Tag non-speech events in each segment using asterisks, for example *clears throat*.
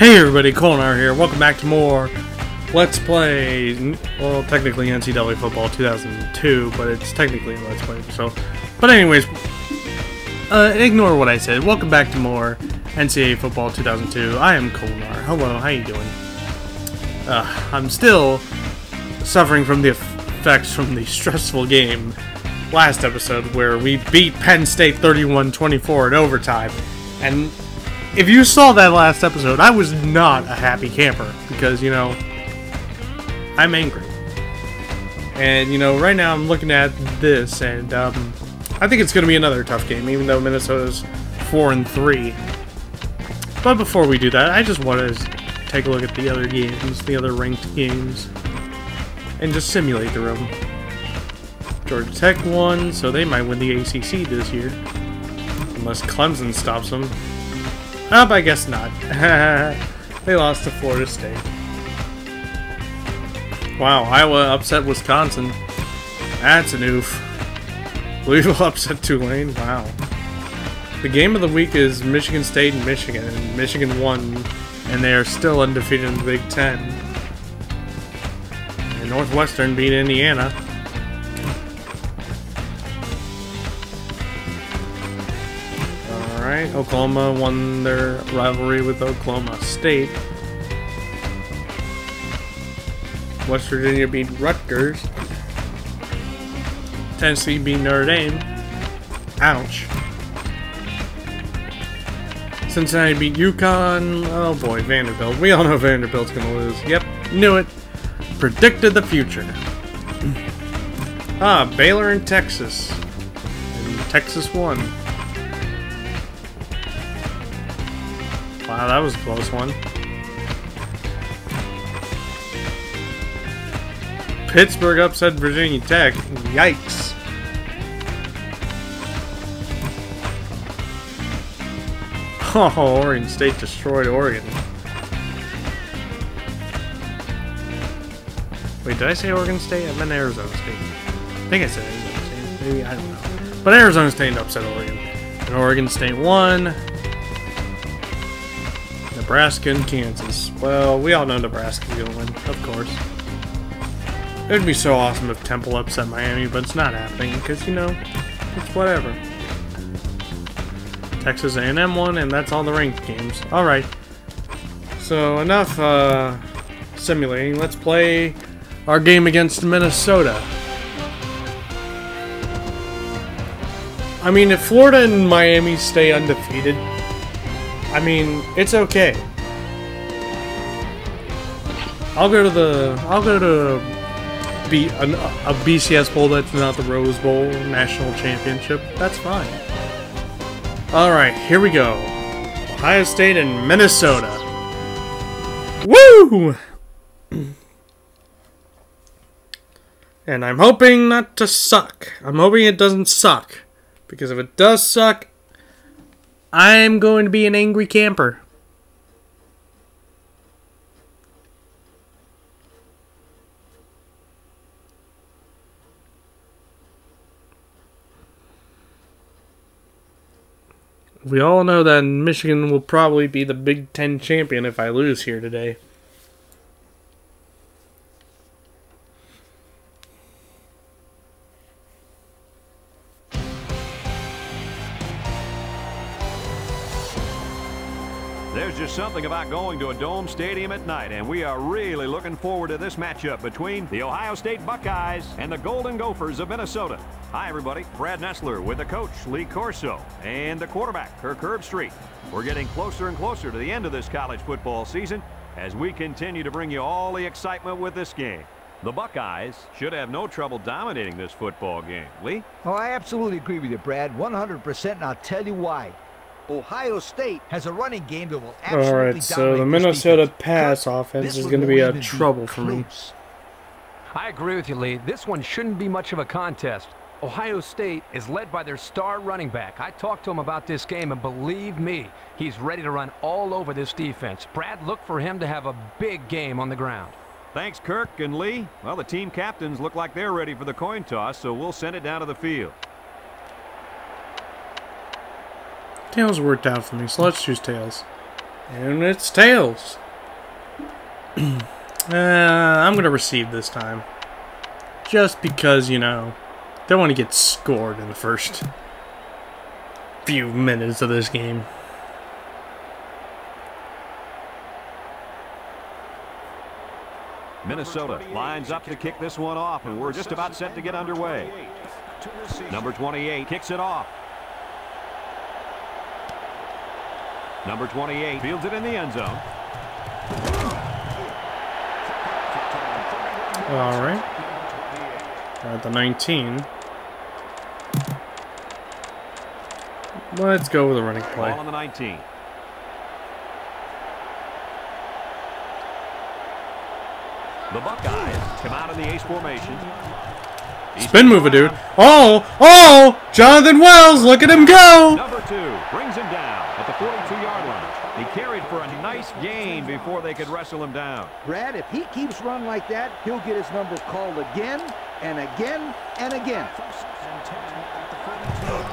Hey everybody, Colton R here. Welcome back to more Let's Play, well, technically NCAA Football 2002, but it's technically Let's Play, so... But anyways, uh, ignore what I said. Welcome back to more NCAA Football 2002. I am Colton R. Hello, how you doing? Uh, I'm still suffering from the effects from the stressful game last episode where we beat Penn State 31-24 in overtime, and if you saw that last episode, I was not a happy camper because, you know, I'm angry. And, you know, right now I'm looking at this and um, I think it's going to be another tough game, even though Minnesota's 4 and 3. But before we do that, I just want to take a look at the other games, the other ranked games, and just simulate the room. Georgia Tech won, so they might win the ACC this year. Unless Clemson stops them. Oh, I guess not. *laughs* they lost to Florida State. Wow, Iowa upset Wisconsin. That's an oof. Louisville *laughs* upset Tulane. Wow. The game of the week is Michigan State and Michigan, and Michigan won, and they are still undefeated in the Big Ten. And Northwestern beat Indiana. Alright, Oklahoma won their rivalry with Oklahoma State. West Virginia beat Rutgers. Tennessee beat Notre Dame. Ouch. Cincinnati beat UConn. Oh boy, Vanderbilt. We all know Vanderbilt's gonna lose. Yep, knew it. Predicted the future. *clears throat* ah, Baylor and Texas. And Texas won. Wow, that was a close one. Pittsburgh upset Virginia Tech. Yikes. *laughs* Oh, Oregon State destroyed Oregon. Wait, did I say Oregon State? I meant Arizona State. I think I said Arizona State. Maybe, I don't know. But Arizona State upset Oregon. And Oregon State won. Nebraska and Kansas. Well, we all know Nebraska's gonna win, of course. It would be so awesome if Temple upset Miami, but it's not happening because you know it's whatever. Texas A&M won, and that's all the ranked games. All right. So enough uh, simulating. Let's play our game against Minnesota. I mean, if Florida and Miami stay undefeated, I mean, it's okay. I'll go to the I'll go to be an, a BCS bowl that's not the Rose Bowl national championship. That's fine. All right, here we go. Ohio State and Minnesota. Woo! and I'm hoping not to suck. I'm hoping it doesn't suck. Because if it does suck, I'm going to be an angry camper. We all know that Michigan will probably be the Big Ten champion if I lose here today. Just something about going to a dome stadium at night, and we are really looking forward to this matchup between the Ohio State Buckeyes and the Golden Gophers of Minnesota. Hi, everybody. Brad Nessler with the coach, Lee Corso, and the quarterback, Kirk Herbstreit. We're getting closer and closer to the end of this college football season as we continue to bring you all the excitement with this game. The Buckeyes should have no trouble dominating this football game. Lee? Oh, I absolutely agree with you, Brad. 100%, and I'll tell you why. Ohio State has a running game that will absolutely All right, so the Minnesota pass offense is going to be a trouble for me. I agree with you, Lee. This one shouldn't be much of a contest. Ohio State is led by their star running back. I talked to him about this game, and believe me, he's ready to run all over this defense. Brad, look for him to have a big game on the ground. Thanks, Kirk and Lee. Well, the team captains look like they're ready for the coin toss, so we'll send it down to the field. Tails worked out for me, so let's choose tails. And it's tails. *clears throat* uh, I'm going to receive this time. Just because, you know, don't want to get scored in the first few minutes of this game. Minnesota lines up to kick this one off, and we're just about set to get underway. Number 28 kicks it off. Number 28 fields it in the end zone. All right. At the 19. Let's go with a running play. Ball on the 19. The Buckeyes come out in the ace formation. He's Spin move a dude. Oh, oh, Jonathan Wells, look at him go. Number two brings him down at the 42-yard line. He carried for gain before they could wrestle him down. Brad, if he keeps running like that, he'll get his number called again and again and again.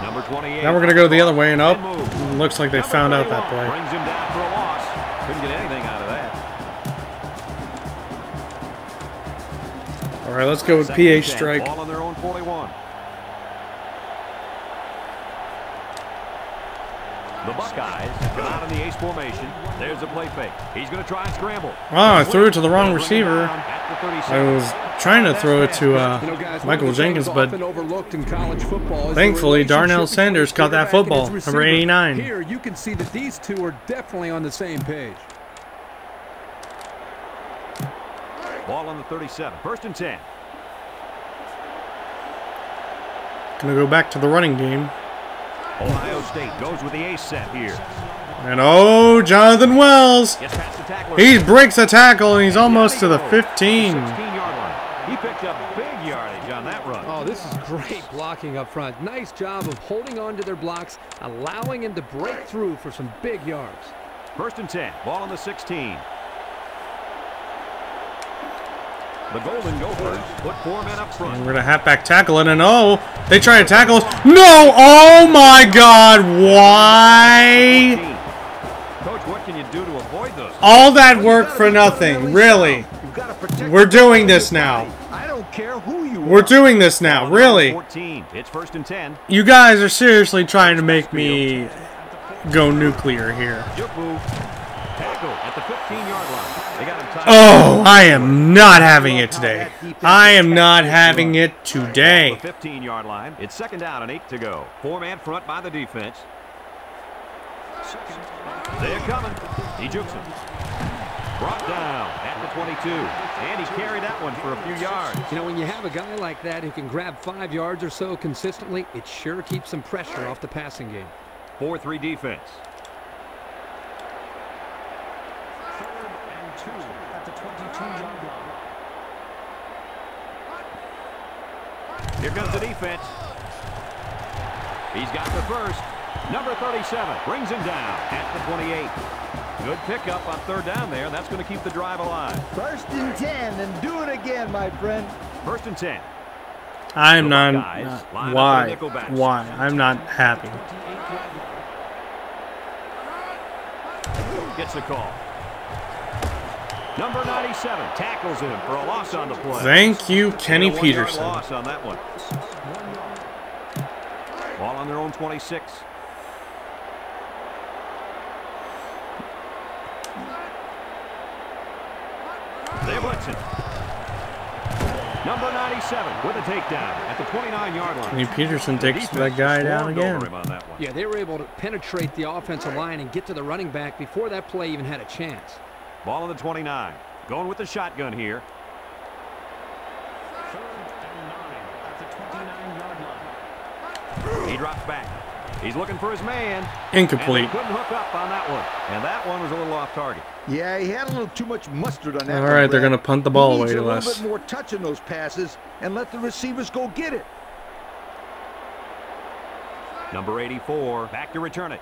Number 28. Now we're going to go the other way and up. And. Looks like they Number found out that 31 play. Brings him down for a loss. Couldn't get anything out of that. All right, let's go with Second and PA strike. Ball on their own 41. The Buckeyes come out in the ace formation. There's a play fake. He's going to try and scramble. Ah, I threw it to the wrong receiver. down at the 37. I was trying to throw it to uh, Michael of the things Jenkins, but often overlooked in college football is the thankfully, Darnell Sanders caught that football, number 89. Here, you can see that these two are definitely on the same page. Ball on the 37. First and 10. gonna go back to the running game. Ohio State goes with the ace set here. And oh, Jonathan Wells, Gets past the tackler. he breaks a tackle and he's almost to the 15. he 16-yard line. He picked up big yardage on that run. Oh, this is great blocking up front. Nice job of holding on to their blocks, allowing him to break through for some big yards. First and 10. Ball on the 16. The Golden Gophers put four men up front. And We're gonna halfback tackle it, and oh, they try to tackle us. No! Oh my God! Why? All that work for nothing, really. We're doing this now. I don't care who you We're doing this now, really. 14. It's first and 10. You guys are seriously trying to make me go nuclear here. Juke move. Tackle at the 15-yard line. They got him tied. Oh, I am not having it today. I am not having it today. 15-yard line. It's second down and eight to go. Four-man front by the defense. They're coming. He jukes him. Brought down at the 22. And he carried that one for a few yards. You know, when you have a guy like that who can grab five yards or so consistently, it sure keeps some pressure off the passing game. 4-3 defense. Here comes the defense. He's got the first. Number 37 brings him down at the 28. Good pickup on third down there. And that's going to keep the drive alive. First and 10 and do it again, my friend. First and 10. I'm The not. Buckeyes not- why? Why? I'm not happy. Gets the call. Number 97 tackles him for a loss on the play. Thank you, Kenny And a one-yard Peterson. Loss on that one. Ball on their own 26. They're blitzing. Number 97 with a takedown at the 29-yard line. Kenny Peterson takes that guy down again. on. Yeah, they were able to penetrate the offensive line and get to the running back before that play even had a chance. Ball on the 29. Going with the shotgun here. He drops back. He's looking for his man. Incomplete. they couldn't hook up on that one. And that one was a little off target. Yeah, he had a little too much mustard on that. All right, they're gonna punt the He ball needs away a to little us. bit more touch in those passes and let the receivers go get it. Number 84 back to return it.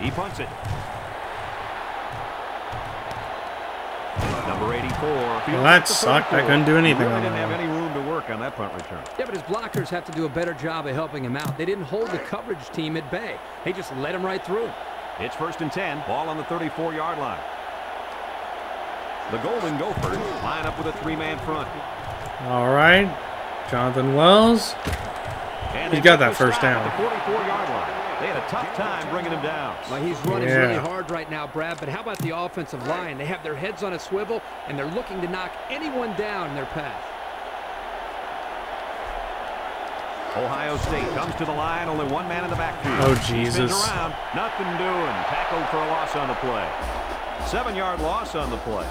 He punts it. Number 84. Well, that sucked. I couldn't do anything Really on didn't that have any room to work work on that punt return. Yeah, but his blockers have to do a better job of helping him out. They didn't hold the coverage team at bay. They just let him right through. It's first and 10. Ball on the 34-yard line. The Golden Gophers line up with a three-man front. All right. Jonathan Wells. And He's they got that first down. at The 44-yard line. They had a tough time bringing him down. Well, he's running Yeah. really hard right now, Brad, but how about the offensive line? They have their heads on a swivel, and they're looking to knock anyone down in their path. Ohio State comes to the line, only one man in the backfield. Oh, spins Jesus. around, nothing doing. Tackled for a loss on the play. Seven-yard loss on the play.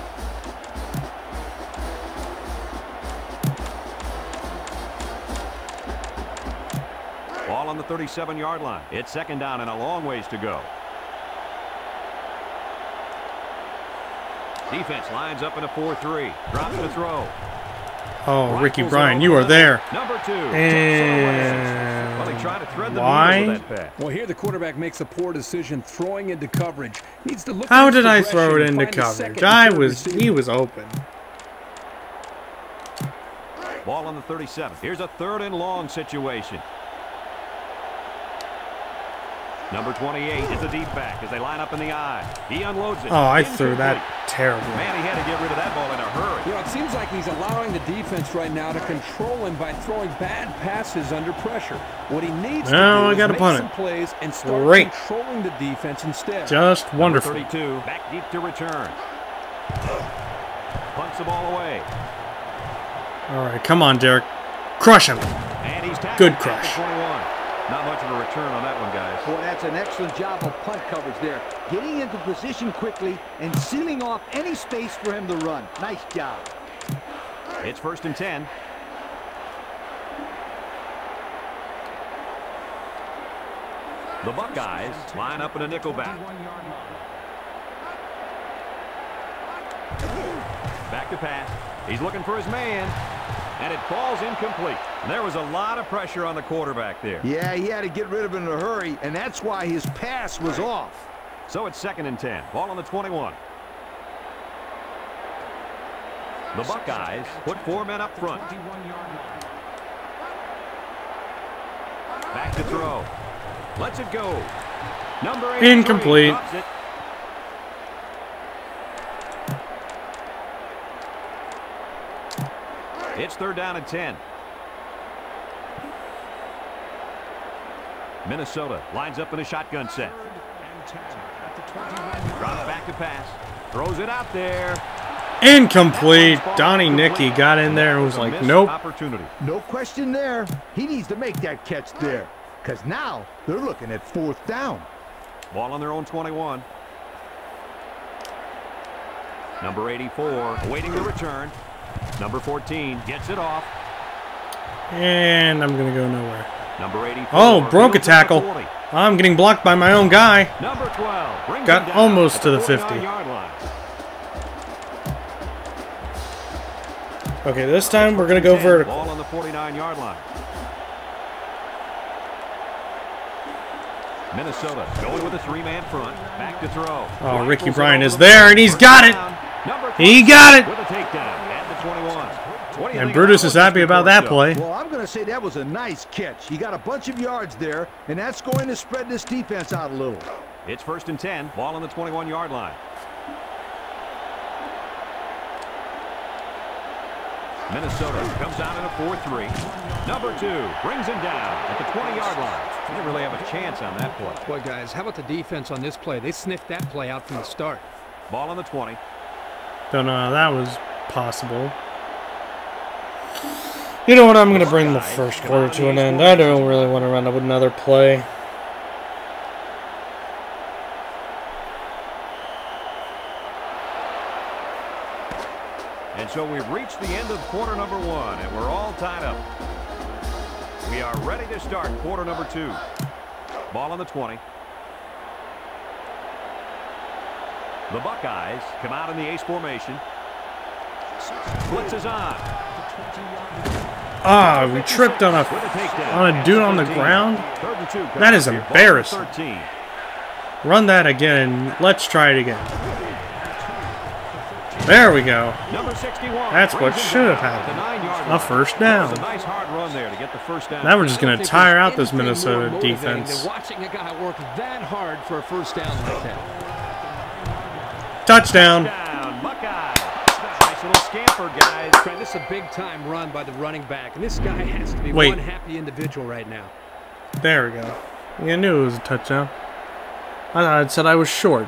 Ball on the 37-yard line. It's second down and a long ways to go. Defense lines up in a 4-3. Drops the throw. Oh, Ricky Rifles Bryan, you are there. Number two. takes it away. And Well, he to thread the why? needle that. Well, here the quarterback makes a poor decision throwing into coverage. Needs to look How did I throw it into find coverage? I was he was open. Ball on the 37. Here's a third and long situation. Number 28 is a deep back as they line up in the eye. He unloads it. Oh, I threw that terribly. Man, he had to get rid of that ball in a hurry. You know, it seems like he's allowing the defense right now to control him by throwing bad passes under pressure. What he needs Now to I do gotta is make punt some it. plays and start Great. controlling the defense instead. Just Number wonderful. 32 back deep to return. Punts the ball away. All right, come on, Derek. Crush him. And he's Good at the crush. 21. Not much of a return on that one, guys. Boy, that's an excellent job of punt coverage there. Getting into position quickly and sealing off any space for him to run. Nice job. It's first and 10. The Buckeyes line up in a nickel back. Back to pass. He's looking for his man. And it falls incomplete. There was a lot of pressure on the quarterback there. Yeah, he had to get rid of it in a hurry, and that's why his pass was off. So it's second and 10. Ball on the 21. The Buckeyes put four men up front. Back to throw. Lets it go. Number eight. Incomplete. It. It's third down and 10. Minnesota lines up in a shotgun set. Drops back to pass. Throws it out there. Incomplete. Donnie Nickey got in there and was like, missed nope. Opportunity. No question there. He needs to make that catch there. Because now they're looking at fourth down. Ball on their own 21. Number 84 awaiting the return. Number 14 gets it off. And I'm going to go nowhere. Number 84. Oh, broke a fields at the tackle. I'm getting blocked by my own guy. Number 12 Got almost to the 50. Okay, this time we're going to go vertical. Ball on the 49-yard line. Minnesota going with a three-man front. Back to throw. Oh, Ricky Bryan is there, and he's got it. He got it. With a takedown at the 21. What do you And Brutus is happy about that play. Well, I'm going to say that was a nice catch. He got a bunch of yards there, and that's going to spread this defense out a little. It's first and 10. Ball on the 21-yard line. Minnesota comes out in a 4-3. Number two brings him down at the 20-yard line. They didn't really have a chance on that play. Boy, guys, how about the defense on this play? They sniffed that play out from the start. Ball on the 20. Don't know how that was possible. You know what? I'm going to bring the first quarter to an end. I don't really want to run up another play. And so we've reached the end of quarter number one, and we're all tied up. We are ready to start quarter number two. Ball on the 20. The Buckeyes come out in the ace formation. Blitz is on. Ah, we tripped on a on a dude on the ground. That is embarrassing. Run that again. Let's try it again. There we go. That's what should have happened. A first down. Now we're just going to tire out this Minnesota defense. Than Guys. This is a big time run by the running back, and this guy has to be Wait. one happy individual right now. There we go. Yeah, I knew it was a touchdown. I thought it said I was short.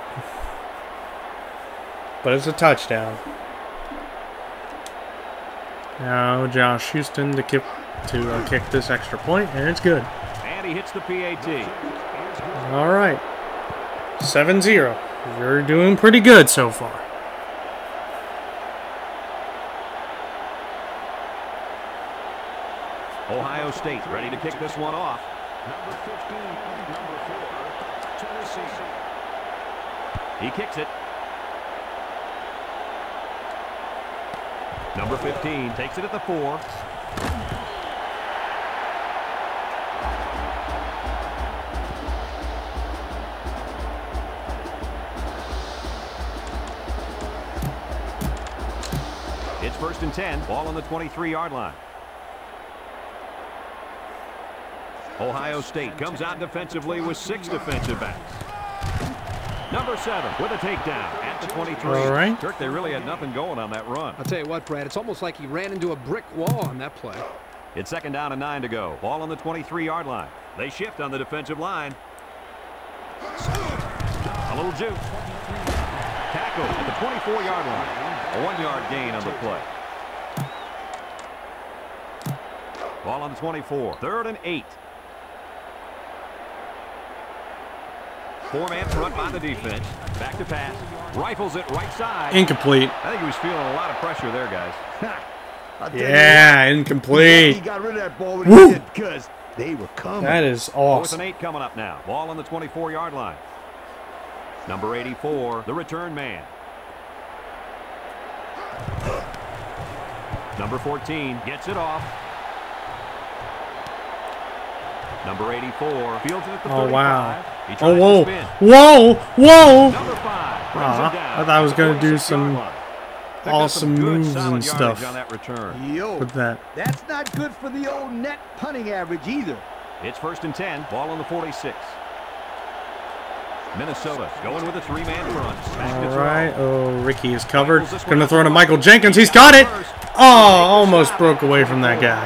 But it's a touchdown. Now Josh Huston to kick to uh, kick this extra point, and it's good. And he hits the PAT. All right, 7-0. You're doing pretty good so far. Ohio State ready to kick this one off. Number 15, number 4, Tennessee. He kicks it. Number 15 takes it at the four. It's first and 10. Ball on the 23-yard line. Ohio State comes out defensively with six defensive backs. Number seven with a takedown at the 23. All right. Kirk, they really had nothing going on that run. I'll tell you what, Brad, it's almost like he ran into a brick wall on that play. It's second down and nine to go. Ball on the 23-yard line. They shift on the defensive line. A little juke. Tackle at the 24-yard line. A one-yard gain on the play. Ball on the 24. Third and eight. Four-man front by the defense. Back to pass. Rifles it right side. Incomplete. I think he was feeling a lot of pressure there, guys. *laughs* I'll you Yeah, what, He incomplete. got rid of that ball when Woo. he did because they were coming. That is Fourth awesome. and eight coming up now. Ball on the 24-yard line. Number 84, the return man. Number 14 gets it off. Number 84 fields it at the Oh, 35. wow. He tries Oh, whoa. Whoa, whoa. Number five brings Aw, I thought I was gonna do some line. Some awesome good, moves and stuff. on that. Yo, With that. that's not good for the old net punting average either. It's first and 10. Ball on the 46. Minnesota going with a three-man front. Back to All throw. right. Oh, Ricky is covered. Gonna throw to Michael Jenkins. He's got it. Oh, almost broke away from that guy.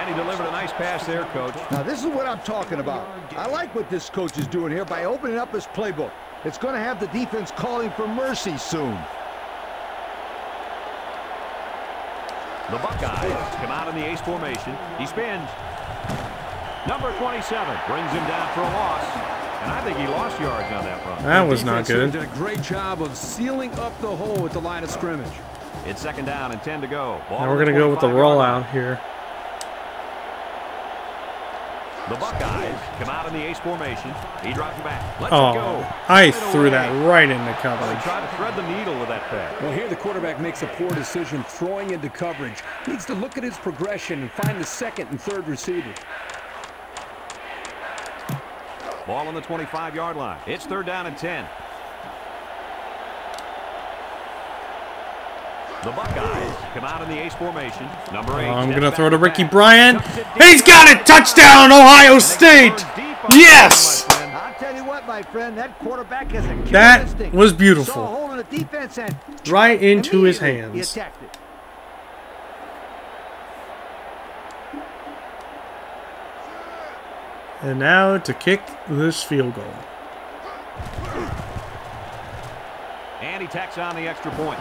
And he delivered a nice pass there, Coach. Now, this is what I'm talking about. I like what this coach is doing here by opening up his playbook. It's going to have the defense calling for mercy soon. The Buckeyes come out in the ace formation. He spins. Number 27 brings him down for a loss. And I think he lost yards on that run. That was not Defense here good. Did a great job of sealing up the hole at the line of scrimmage. It's second down and 10 to go. Ball Now we're gonna go with the rollout here. The Buckeyes come out in the ace formation. He drops back. Let's Oh, go. I Right threw away. that right into coverage. he tried to thread the needle with that pass. Well, here the quarterback makes a poor decision throwing into coverage. Needs to look at his progression and find the second and third receiver. Ball on the 25-yard line. It's third down and 10. The Buckeyes come out in the ace formation. Number eight. I'm gonna throw to to Ricky. Bryant. Tucks it deep. He's got it! Touchdown, Ohio State! Deep on the Yes! my friend. I'll tell you what, my friend, that quarterback has a That was beautiful. in the and Right into his hands. And now to kick this field goal. And he tacks on the extra point.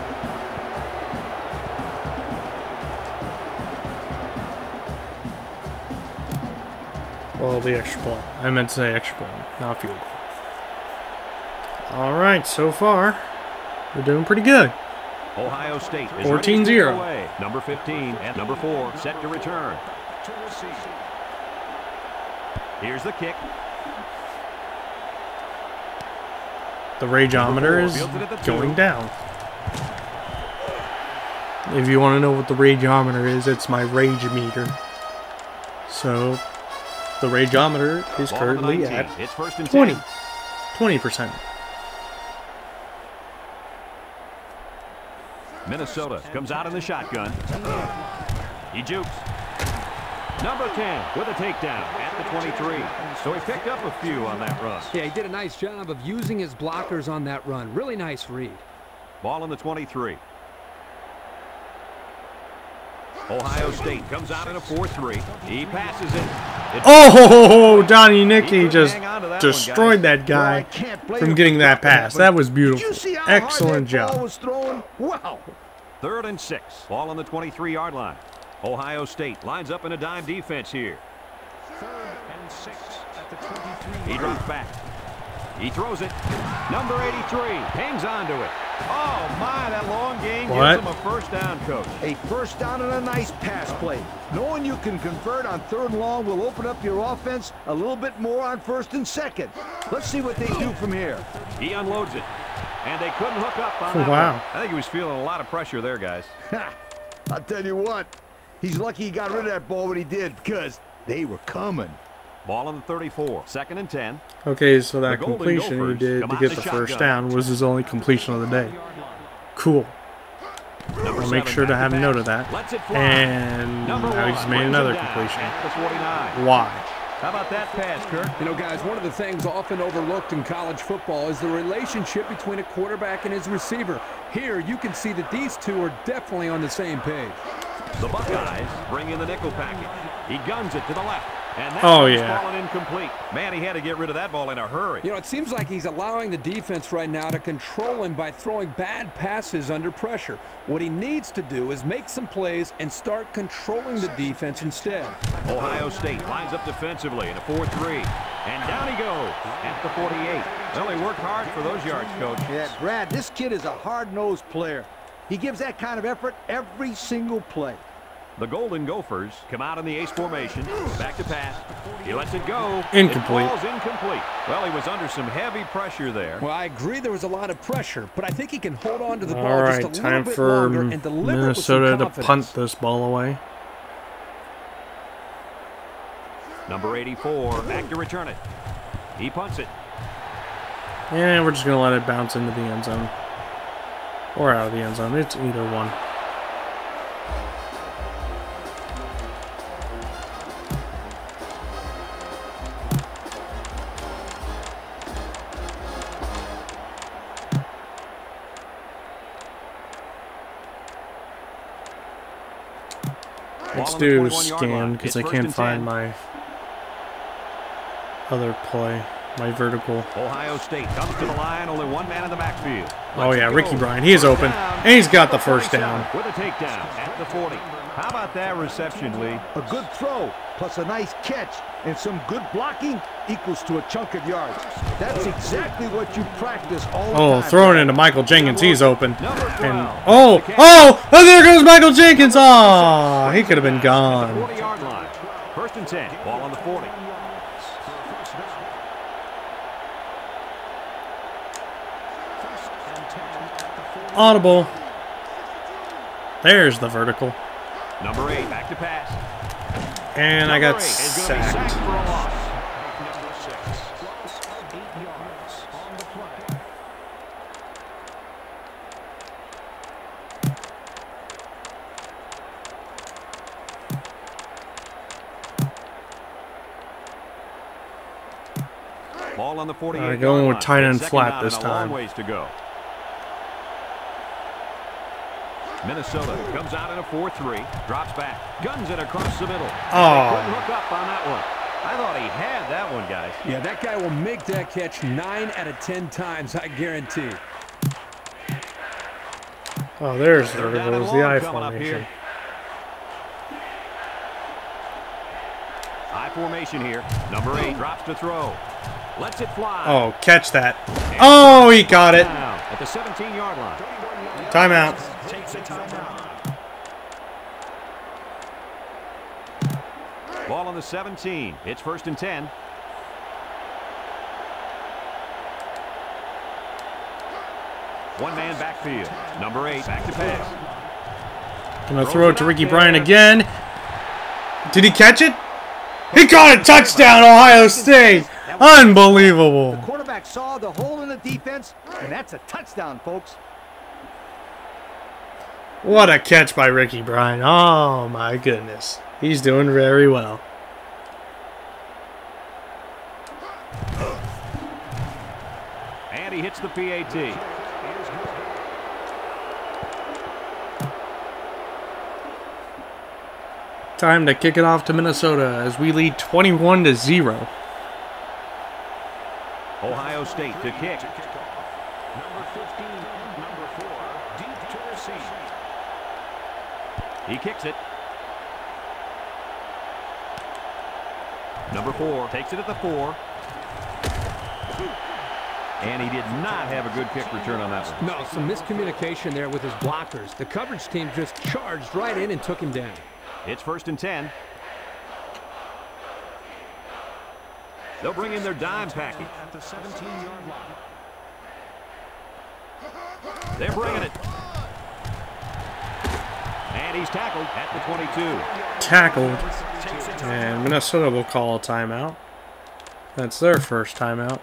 Well, the extra point. I meant to say extra point, not field goal. All right, so far, we're doing pretty good. Ohio State is 14-0. ready to away. Number 15 and number 4 set to return. Here's the kick. The rageometer is Fields it at the two. going down. If you want to know what the rageometer is, it's my rage meter. So, the rageometer is Ball currently 19. at It's first and 20. 20%. Minnesota comes out in the shotgun. He jukes. Number 10 with a takedown at the 23. So he picked up a few on that run. Yeah, he did a nice job of using his blockers on that run. Really nice read. Ball in the 23. Ohio State comes out in a 4-3. He passes it. It's Oh, Johnny He Nickey just hang on to that destroyed guys. that guy Well, I can't blame from getting that pass. That was beautiful. Excellent hard that ball job. was? Wow. Third and six. Ball on the 23-yard line. Ohio State lines up in a dime defense here. Third and six at the 23. He drops back. He throws it. Number 83 hangs on to it. Oh, my, that long gain What? gives him a first down, coach. A first down and a nice pass play. Knowing you can convert on third and long will open up your offense a little bit more on first and second. Let's see what they do from here. He unloads it. And they couldn't hook up on oh, that Wow. one. I think he was feeling a lot of pressure there, guys. *laughs* I'll tell you what, he's lucky he got rid of that ball when he did because they were coming. Ball on the 34. Second and 10. Okay, so that The Golden completion he did to get the the first down was his only completion of the day. Cool. Number I'll make sure to have pass. note of that. Lets it fly. And Number now he's made another completion. at 49. Why? How about that pass, Kirk? You know, guys, one of the things often overlooked in college football is the relationship between a quarterback and his receiver. Here, you can see that these two are definitely on the same page. The Buckeyes bring in the nickel package. He guns it to the left. And that Oh, one's yeah. fallen incomplete. Man, he had to get rid of that ball in a hurry. You know, it seems like he's allowing the defense right now to control him by throwing bad passes under pressure. What he needs to do is make some plays and start controlling the defense instead. Ohio State lines up defensively in a 4-3. And down he goes at the 48. Well, he worked hard for those yards, Coach. Yeah, Brad, this kid is a hard-nosed player. He gives that kind of effort every single play. The Golden Gophers come out in the ace formation. Back to pass. He lets it go. Incomplete. It incomplete. Well, he was under some heavy pressure there. Well, I agree there was a lot of pressure, but I think he can hold on to the ball All just a little bit for longer and deliver with some Minnesota to punt this ball away. Number 84, back to return it. He punts it. And we're just going to let it bounce into the end zone. Or out of the end zone. It's either one. Let's Ball on the do 21-yard scan because I can't find 10. my other play, my vertical. Ohio State comes to the line, only one man in the backfield. Oh yeah, Ricky. Bryan, he is open, and he's got the first down. With a takedown at the 40. How about that reception, Lee? A good throw plus a nice catch and some good blocking equals to a chunk of yards. That's exactly what you practice all the Oh, time. throwing into Michael Jenkins, he's open. And oh, oh, oh, there goes Michael Jenkins. Oh, he could have been At the gone. 40-yard line. First and 10. Ball on the 40. Audible. There's the vertical. Number 8, back to pass. And I got Number eight gonna be sacked sacked. for a loss. Ball on the 48 Alright, going with tight end flat this time. ways to go. Minnesota comes out in a 4-3, drops back, guns it across the middle. Oh. Couldn't hook up on that one. I thought he had that one, guys. Yeah, that guy will make that catch nine out of ten times, I guarantee. Oh, there's the Third down vertical. and It was the long I formation. here. I formation here. Number eight drops to throw. Lets it fly. Oh, catch that. Oh, he got it. Down at the 17-yard line. Timeout. Ball on the 17. It's first and 10. One man backfield. Number eight back to pass. Gonna throw it to Ricky Bryan again. Did he catch it? He caught a touchdown, Ohio State. Unbelievable. The quarterback saw the hole in the defense, and that's a touchdown, folks. What a catch by Ricky Bryan. Oh my goodness. He's doing very well. And he hits the PAT. Time to kick it off to Minnesota as we lead 21 to 0. Ohio State to kick. He kicks it. Number four takes it at the four. And he did not have a good kick return on that one. No, some miscommunication there with his blockers. The coverage team just charged right in and took him down. It's first and 10. They'll bring in their dime package. At the 17-yard line. They're bringing it. And he's tackled at the 22. Tackled. And Minnesota will call a timeout. That's their first timeout.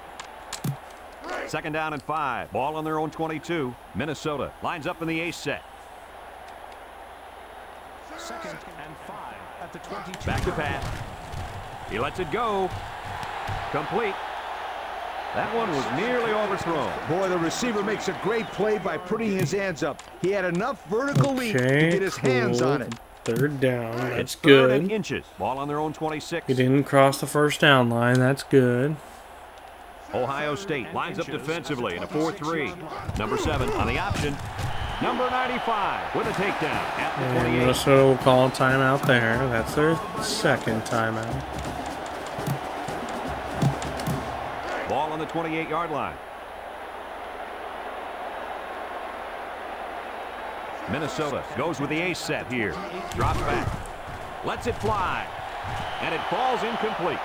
Second down and five. Ball on their own 22. Minnesota lines up in the ace set. Second and five at the 22. Back to pass. He lets it go. Complete. That one was nearly overthrown. Boy, the receiver makes a great play by putting his hands up. He had enough vertical leap to get his hands on it. Third down. That's It's third good. inches. Ball on their own 26. He didn't cross the first down line. That's good. Ohio State lines up defensively in a 4-3. Number seven on the option. Number 95 with a takedown at the And 28. Minnesota will call a timeout there. That's their second timeout. The 28-yard line. Minnesota goes with the ace set here. Drops back. Lets it fly. And it falls incomplete.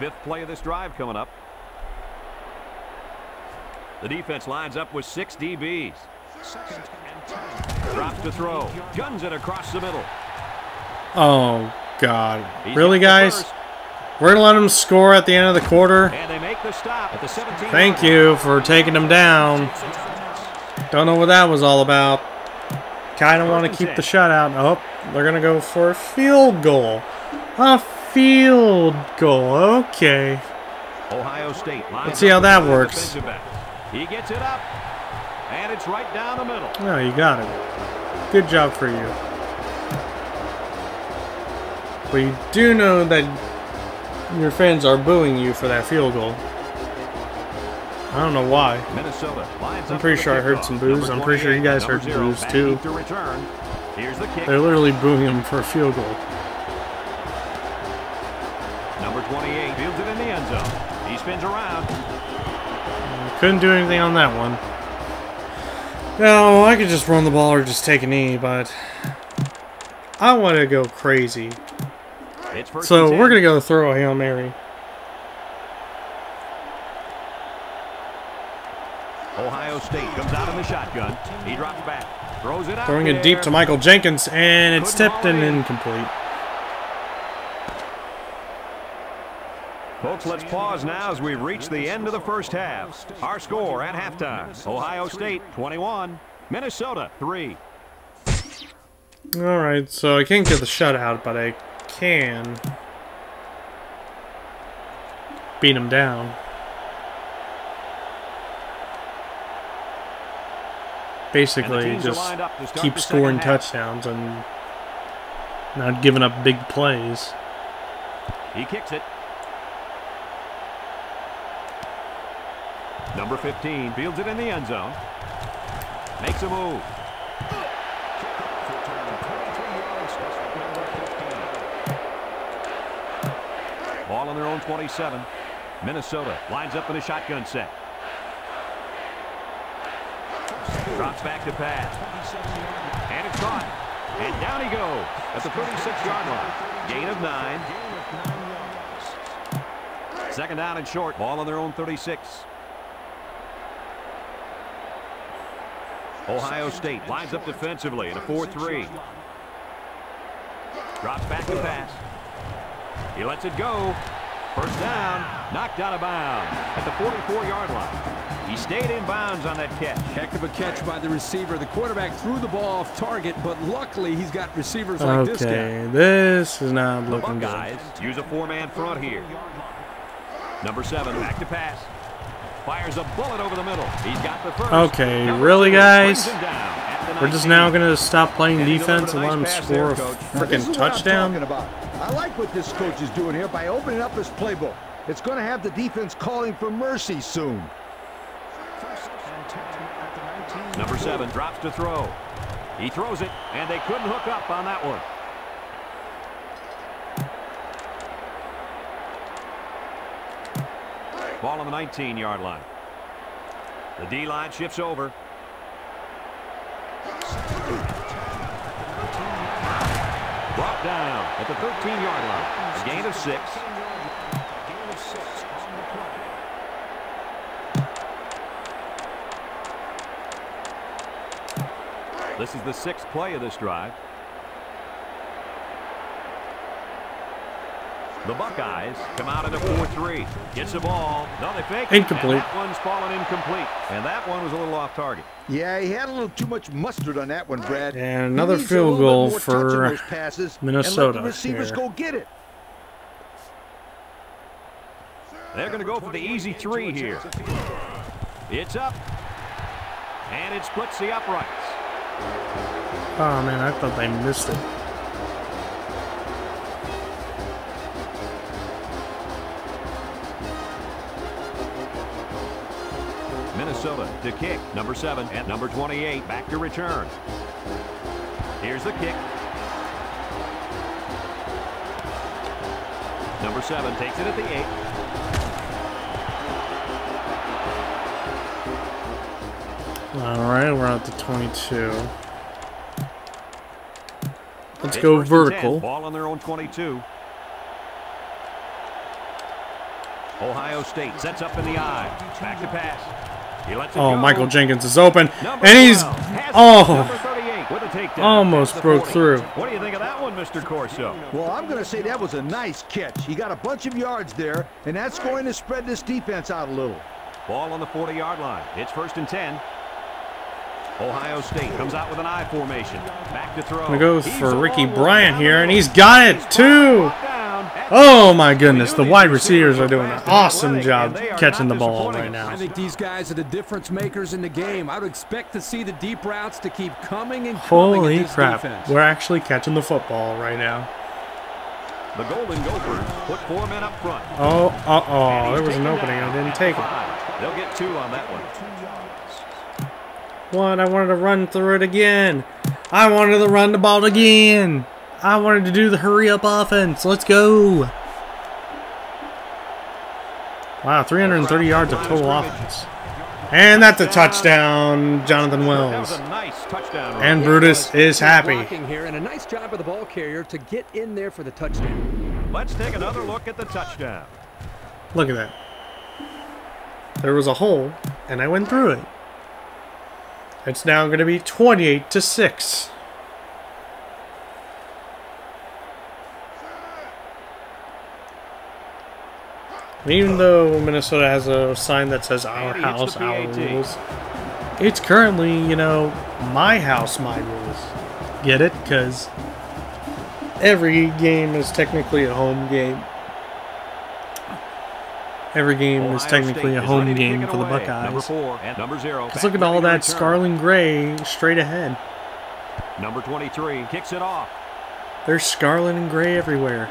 Fifth play of this drive coming up. The defense lines up with six DBs. Second and 10. Drops to throw. Guns it across the middle. Oh, God. He's Really, guys? We're going to let them score at the end of the quarter. And they make the stop at the 17. Thank you for taking them down. Don't know what that was all about. Kind of want to keep the shutout. Oh, they're going to go for a field goal. A field goal. Okay. Ohio State. Let's see how that works. He gets it up. And it's right down the middle. No, you got it. Good job for you. But you do know that your fans are booing you for that field goal. I don't know why. Minnesota lines I'm pretty sure I heard some boos. I'm pretty sure you guys heard zero, boos, too. To return. Here's the kick. They're literally booing him for a field goal. Number 28 fields it in the end zone. He spins around. Couldn't do anything on that one. No, I could just run the ball or just take a knee, but I want to go crazy. So we're going to go throw a Hail Mary. Ohio State comes out in the shotgun. He drops back. Throws it out Throwing it deep to Michael Jenkins, and it's tipped and in. incomplete. Folks, let's pause now as we've reached the end of the first half. Our score at halftime. Ohio State 21, Minnesota 3. Alright, so I can't get the shutout, but I can beat him down. Basically, just to keep scoring touchdowns and not giving up big plays. He kicks it. Number 15 fields it in the end zone. Makes a move. Ball on their own 27. Minnesota lines up in a shotgun set. Drops back to pass. And it's caught. And down he goes at the 36-yard line. Gain of nine. Second down and short. Ball on their own 36. Ohio State lines up defensively in a 4-3. Drops back to pass. He lets it go. First down, knocked out of bounds at the 44-yard line. He stayed in bounds on that catch. Heck of a catch by the receiver. The quarterback threw the ball off target, but luckily he's got receivers like this guy. Okay, this is not The looking good. Buckeyes use a four-man front here. Number seven, back to pass. Fires a bullet over the middle. He's got the first. Okay, Number really, guys? brings him down at the We're just now gonna stop playing defense and let him score a pass there, Coach. Now, this freaking is what I'm touchdown. I like what this coach is doing here by opening up his playbook. It's going to have the defense calling for mercy soon. First and 10 at the 19. Number seven drops to throw. He throws it, and they couldn't hook up on that one. Ball on the 19-yard line. The D-line shifts over. Brought down at the 13-yard line. A gain of six. This is the sixth play of this drive. The Buckeyes come out in a 4-3. Gets the ball. No, they fake. Incomplete. And that one's fallen incomplete. And that one was a little off target. Yeah, he had a little too much mustard on that one, Brad. And another field goal bit more touch in for passes Minnesota And let the receivers here. go get it. They're going to go for the easy three here. It's up. And it splits the uprights. Oh man, I thought they missed it. To kick. Number 7 and number 28 back to return. Here's the kick. Number 7 takes it at the 8. All right, we're at the 22. Let's It's go first 10. vertical. Ball on their own 22. Ohio State sets up in the eye. Back to pass. He lets it Oh. Michael Jenkins is open, and he's 12 has it. oh, Number 38 with a takedown. almost broke through. What do you think of that one, Mr. Corso? Well, I'm going to say that was a nice catch. He got a bunch of yards there, and that's going to spread this defense out a little. Ball on the 40-yard line. It's first and 10. Ohio State comes out with an I formation. Back to throw. Gonna go for Ricky Bryant here, and he's got it too. Brought down Oh my goodness, the wide receivers are doing an awesome job and they are catching the ball right now. I think these guys are the difference makers in the game. I would expect to see the deep routes to keep coming and coming Holy in this crap, defense. we're actually catching the football right now. The Golden Gophers put four men up front. Oh, uh oh, there was an opening. I didn't take it. They'll get two on that one. What? I wanted to run through it again. I wanted to run the ball again. I wanted to do the hurry up offense. Let's go. Wow, 330 yards of total offense. And that's a touchdown, Jonathan Wells. nice touchdown. And Brutus is happy. Here, and a nice job of the ball carrier to get in there for the touchdown. Let's take another look at the touchdown. Look at that. There was a hole, and I went through it. It's now going to be 28 to 6. Even though Minnesota has a sign that says our And house, our rules, it's currently, you know, my house, my rules. Get it? Because every game is technically a home game. Every game is technically State a home game kick it for the away. Number Buckeyes. four and number zero. Because look at all that return. scarlet gray straight ahead. Number 23 kicks it off. There's scarlet and gray everywhere.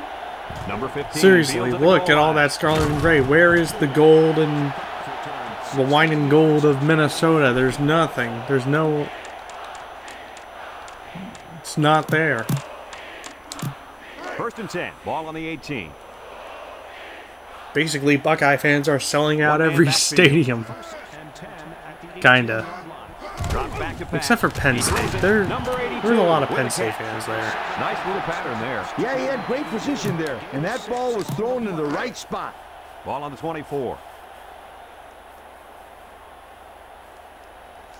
Number 15. Seriously, fields at the look at all that scarlet and gray. Where is the gold and the wine and gold of Minnesota? There's nothing. There's no. It's not there. First and 10. Ball on the 18. Basically, Buckeye fans are selling out every stadium. And 10 at the Kinda. Except for Penn State. throws. There, Number 82 there's a lot of Penn State fans there. Nice little pattern there. Yeah, he had great position there, and that ball was thrown in the right spot. Ball on the 24.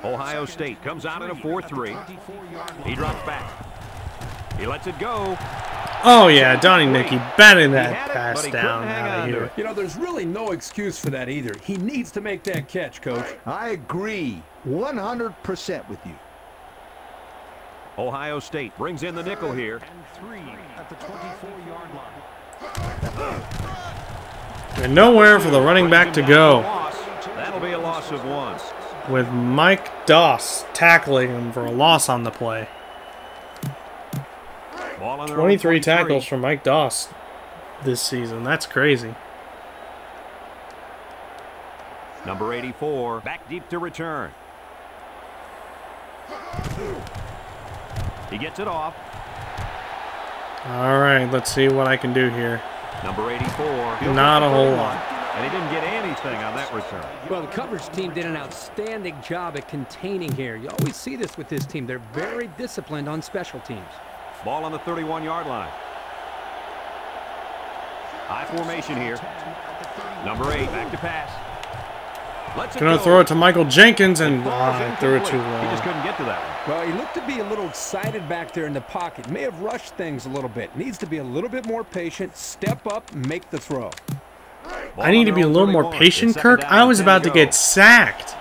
Ohio State comes out in a 4-3. He drops back. He lets it go. Oh yeah, Donnie Nickey batting He that had it, pass down out of here. You know, there's really no excuse for that either. He needs to make that catch, Coach. I agree 100% with you. Ohio State brings in the nickel here. And three at the 24-yard line. And nowhere for the running back to go. That'll be a loss of one. With Mike Doss tackling him for a loss on the play. Ball on their own 23 23. tackles from Mike Doss this season. That's crazy. Number 84, back deep to return. He gets it off. All right, let's see what I can do here. Number 84. Not a whole lot. And he didn't get anything on that return. Well, the coverage team did an outstanding job at containing here. You always see this with this team. They're very disciplined on special teams. Ball on the 31-yard line. High formation here. Number 8, back to pass. Let's Gonna throw it to Michael Jenkins, and Ball's ah, threw it too incomplete. He just long. couldn't get to that one. Well, he looked to be a little excited back there in the pocket. May have rushed things a little bit. Needs to be a little bit more patient, step up, make the throw. I need to be a little more patient, Kirk. I was about to get sacked.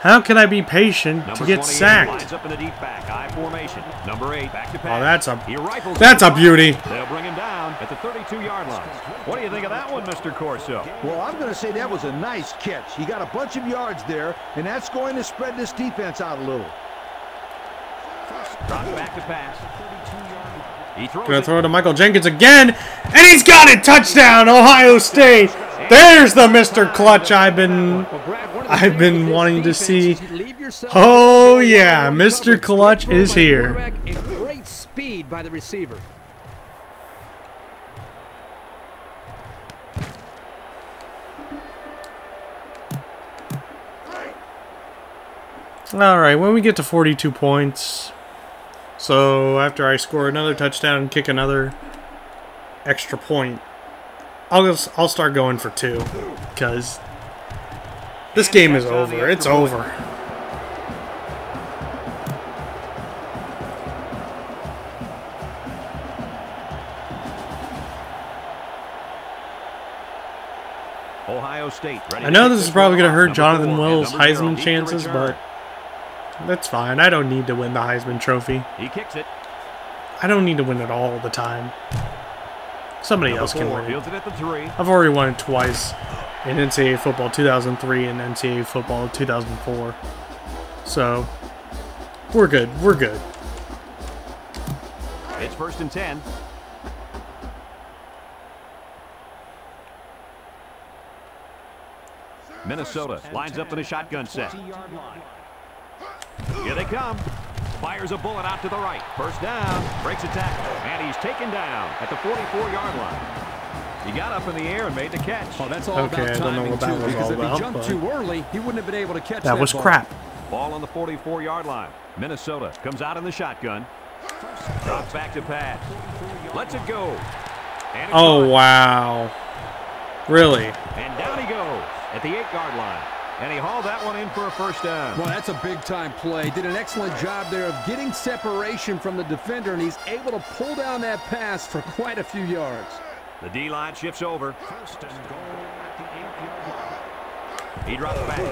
How can I be patient Number to get sacked? Up in the deep back. High formation. Number 8, back to pass. Oh, that's a He that's a beauty. They'll bring him down at the 32-yard line. What do you think of that one, Mr. Corso? Well, I'm going to say that was a nice catch. He got a bunch of yards there, and that's going to spread this defense out a little. Drop back to pass. He throws Gonna throw it to Michael Jenkins again, and he's got it! Touchdown, Ohio State! There's the Mr. Clutch I've been. Well, Brad, one of the I've been wanting to see. is you leave yourself Oh, yeah, Mr. Clutch is here. great speed by the receiver. All right, when we get to 42 points, so after I score another touchdown and kick another extra point, I'll just, I'll start going for two, because this game is over. It's over. Ohio State. I know this is probably going to hurt Jonathan Wells' Heisman chances, but that's fine. I don't need to win the Heisman Trophy. He kicks it. I don't need to win it all the time. Somebody Number else can four win it. it at the three. I've already won it twice in NCAA football 2003 and NCAA football 2004. So, we're good. We're good. It's first and ten. Minnesota lines up in a shotgun set. 20-yard line. Here they come. Fires a bullet out to the right. First down. Breaks a tackle. And he's taken down at the 44-yard line. He got up in the air and made the catch. Oh, that's all Okay, about I don't know timing, what that too, because if about, he jumped but- too early, he wouldn't have been able to catch that That was ball. crap. Ball on the 44-yard line. Minnesota comes out in the shotgun. Drops back to pass. Lets it go. And Oh, caught. wow. Really? And down he goes at the 8-yard line. And he hauled that one in for a first down. Well, that's a big-time play. Did an excellent job there of getting separation from the defender, and he's able to pull down that pass for quite a few yards. The D-line shifts over. First and goal at the. He drops back.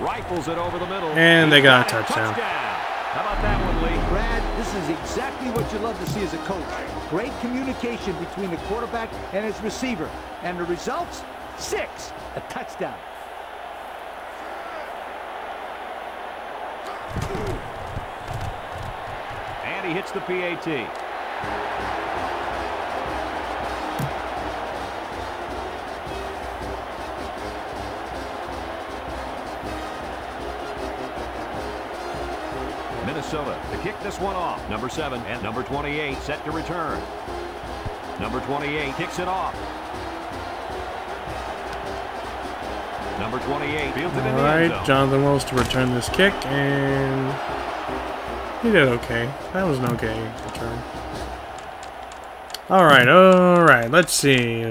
Rifles it over the middle. And they got a it. touchdown. How about that one, Lee? Brad, this is exactly what you love to see as a coach. Great communication between the quarterback and his receiver. And the results? Six. A touchdown. And he hits the PAT. Minnesota to kick this one off. Number 7 and number 28 set to return. Number 28 kicks it off. Number 28 fields it in All zone. Jonathan Wells to return this kick, and he did okay. That was an okay return. All right, all right. Let's see.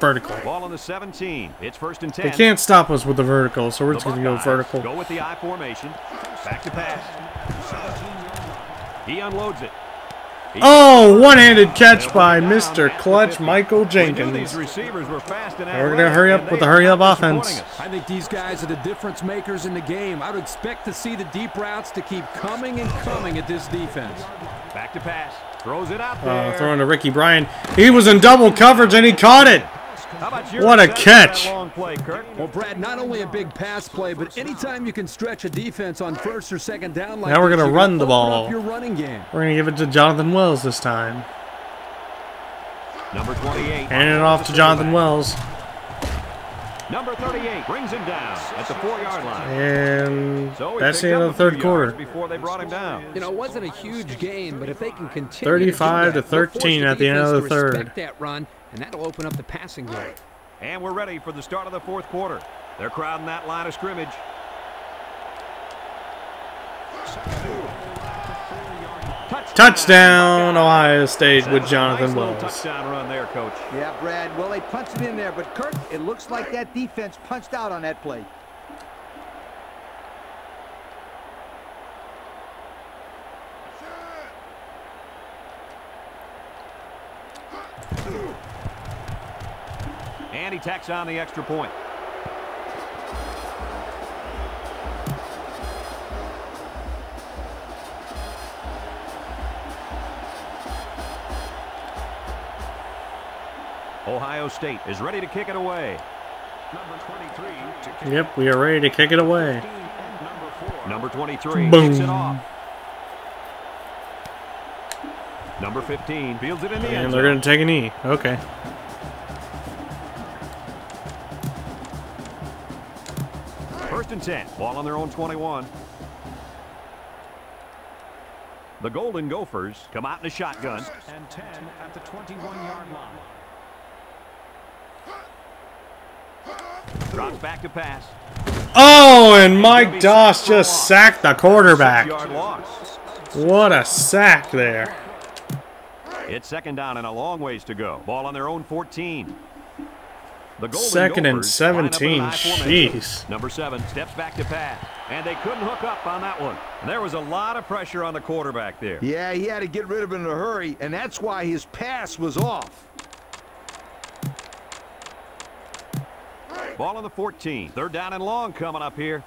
Vertical. Ball on the 17. It's first and 10. They can't stop us with the vertical, so we're just going to go vertical. Go with the I formation. Back to pass. He unloads it. Oh, one-handed catch by Mr. Clutch Michael Jenkins. Receivers were fast and We're gonna hurry up with the hurry-up offense. I think these guys are the difference makers in the game. I would expect to see the deep routes to keep coming and coming at this defense. Back to pass. Throws it out there. Uh, throwing to Ricky Bryant. He was in double coverage and he caught it. How about your What a assessment of that catch. Long play, Kirk. Well, Brad, not only a big pass play, but anytime you can stretch a defense on first or second down like Now we're gonna you run the ball. Up your running game. We're going to give it to Jonathan Wells this time. Number 28. Handing it off to Jonathan Wells. Number 38 brings him down at the four-yard line. And So that's the end of the third quarter. Before they brought him down. You know, it wasn't a huge game, but if they can continue 35 to, to do that, they'll 13 at the end of the third. that run, and that'll open up the passing game. And we're ready for the start of the fourth quarter. They're crowding that line of scrimmage. Touchdown, Ohio State with Jonathan nice Wells. touchdown run there, Coach. Yeah, Brad. Well, they punched it in there, but Kirk, it looks like that defense punched out on that play. He tacks on the extra point. Ohio State is ready to kick it away. Number 23 to kick Yep, we are ready to kick it away. number 23 Boom. kicks it off. Number 15 fields it in the end And they're going to take a knee. Okay. First and 10. Ball on their own 21. The Golden Gophers come out in a shotgun. And 10 at the 21-yard line. Drops back to pass. Oh, and Mike Doss just sacked the quarterback. What a sack there. It's second down and a long ways to go. Ball on their own 14. The Second and Gophers line up in an 17. Jeez. Number seven steps back to pass. And they couldn't hook up on that one. And There was a lot of pressure on the quarterback there. Yeah, he had to get rid of it in a hurry, and that's why his pass was off. Ball on the 14. Third down and long coming up here.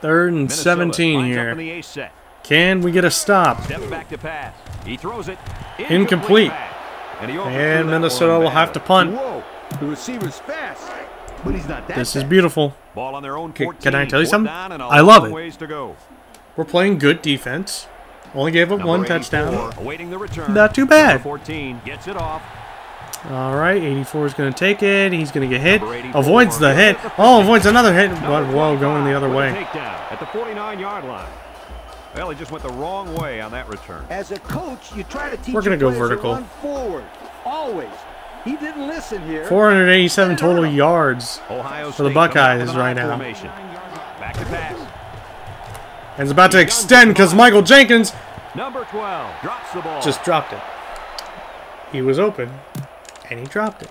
Third and Minnesota 17 lines in here. the ace set. Can we get a stop? Steps back to pass. He throws it. Incomplete. pass. And, And Minnesota will have to punt. Whoa, the receiver's fast, but he's not that This is beautiful. Ball on their own Can- 14. can I tell you Fourth something? down and a I love it. Ways to go. We're playing good defense. Only gave up Number one touchdown. The. Not too Number bad. 14 gets it off. All right, 84 is going to take it. He's going to get hit. Avoids the hit. Oh, avoids another hit. But whoa, going the other way. At the 49-yard line. Well, he just went the wrong way on that return. As a coach, you try to teach We're gonna go vertical. forward, always. He didn't listen here. 487 total yards. Ohio For the State coming out Buckeyes right now. formation. Back to pass. And it's about to extend because Michael Jenkins Number 12 drops the ball. just dropped it. He was open, and he dropped it.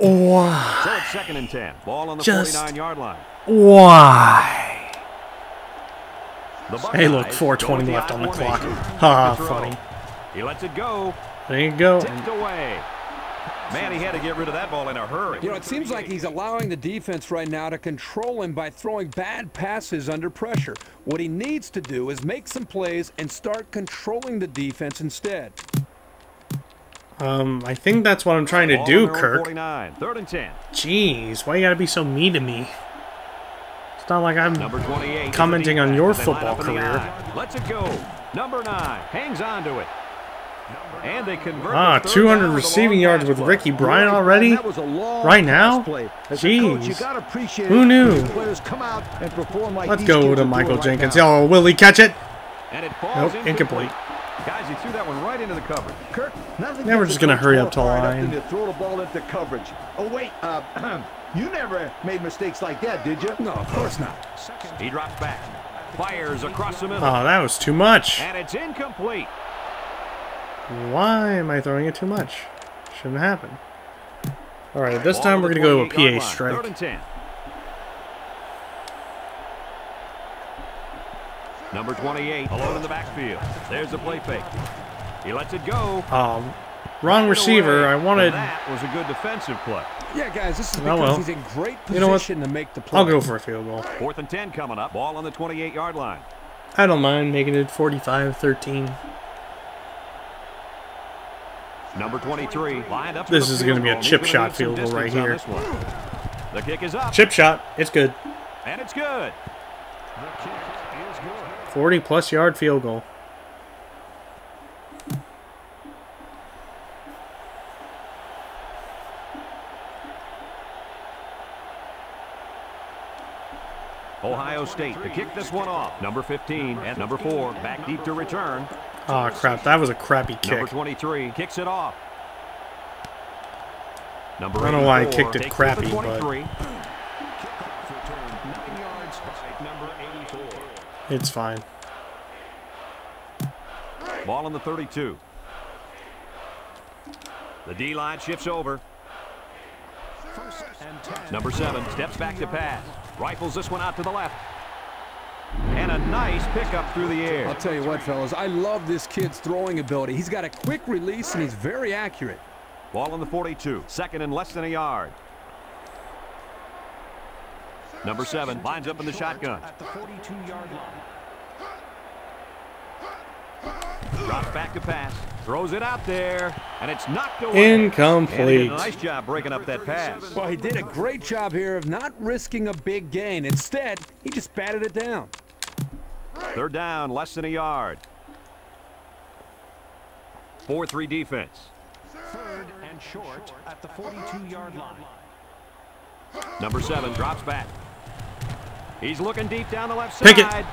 Why? So it's second and 10. Ball on the Just- 49-yard line. Why? Hey, look, 420 left on the clock. Ha, funny. He lets it go. There you go. Tipped away. Man, he had to get rid of that ball in a hurry. You know, it seems like he's allowing the defense right now to control him by throwing bad passes under pressure. What he needs to do is make some plays and start controlling the defense instead. Um, I think that's what I'm trying to Ball do, on their own Kirk. 49. Third and 10. Jeez, why you gotta be so mean to me? It's not like I'm Number 28. commenting the on deep your back as they line football up in the career. I. Lets it go. Number 9 hangs on to it. And they convert Ah, 200 down with a receiving yards with play. Ricky Bryant already? That was a long Right now? Play. Coach, you Jeez. Who knew? come out and perform like Let's go to Michael right Jenkins. now. Oh, will he catch it? And it falls Nope, incomplete. incomplete. Guys, he threw that one right into the coverage. Kirk, nothing Now we're just gonna hurry up to fired line. to throw the ball into coverage. Oh wait, uh, *clears throat* you never made mistakes like that, did you? No, of course not. He drops back. Fires across the middle. Oh, that was too much. And it's incomplete. Why am I throwing it too much? Shouldn't happen. Alright, this time we're gonna go with 28-yard PA strike. Third and 10. Number 28, alone in the backfield. There's the play fake. He lets it go. Um, wrong receiver. I wanted. That was a good defensive play. Yeah, guys, this is Oh, because well. he's in great You know what? position to make the play. I'll go for a field goal. Fourth and 10 coming up. Ball on the 28-yard line. I don't mind making it 45-13. Number 23 lined up. This is gonna be a chip shot field goal right distance on here. The kick is up, Chip shot. It's good. and it's good. The kick is good. 40 plus yard field goal. Ohio State to kick this one off. Number 15 and number 4 back deep to return. Oh crap! That was a crappy kick. Number 23 kicks it off. Number I don't know why I kicked it crappy, but- 23. Kickoff return nine yards by number 84. It's fine. Ball on the 32. The D line shifts over. First and 10. Number seven steps back to pass. Rifles this one out to the left. And a nice pickup through the air. I'll tell you what, fellas, I love this kid's throwing ability. He's got a quick release and he's very accurate. Ball on the 42. Second and less than a yard. Number seven lines up in the shotgun. At the 42-yard line. Drops back to pass. Throws it out there. And it's knocked away. And he did Incomplete. a nice job breaking up that pass. Well, he did a great job here of not risking a big gain. Instead, he just batted it down. Third down, less than a yard. 4-3 defense. Third and short at the 42-yard line. Number seven drops back. He's looking deep down the left side. Pick it.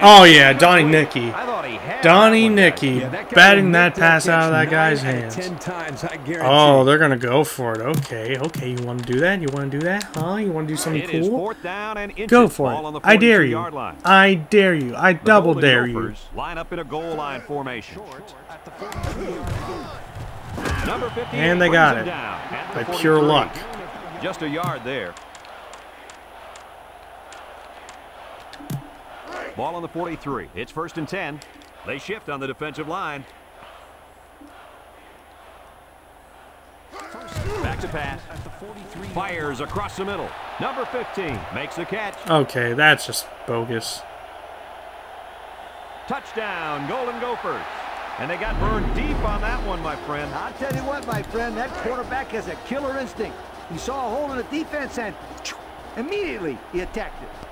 Side. And Oh yeah, in the Donnie lead. Nickey. I thought he had Donnie that one, guys. Nickey Yeah, batting that make pass out of that guy's nine out of hands. Times, I guarantee. Oh, they're gonna go for it. Okay, okay. You want to do that? You want to do that? Huh? You want to do something It is cool? down and. Go for Ball on the it. I dare you. I dare you. I The double Golden dare you. Line up in a goal line formation. Short at the 42-yard line. Number 58 And they got it. down at the By pure luck. Just a yard there. Ball on the 43. It's first and 10. They shift on the defensive line. Back to pass. At the 43 Fires across the middle. Number 15 makes the catch. Okay, that's just bogus. Touchdown, Golden Gophers. And they got burned deep on that one, my friend. I'll tell you what, my friend, that quarterback has a killer instinct. He saw a hole in the defense and immediately he attacked it.